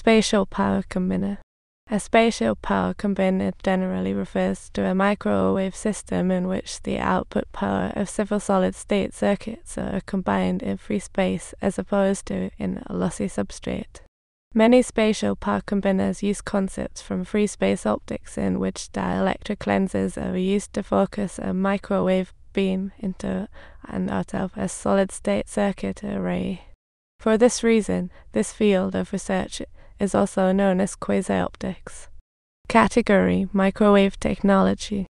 spatial power combiner. A spatial power combiner generally refers to a microwave system in which the output power of several solid state circuits are combined in free space as opposed to in a lossy substrate. Many spatial power combiners use concepts from free space optics in which dielectric lenses are used to focus a microwave beam into and out of a solid state circuit array. For this reason, this field of research is also known as quasi-optics. Category Microwave Technology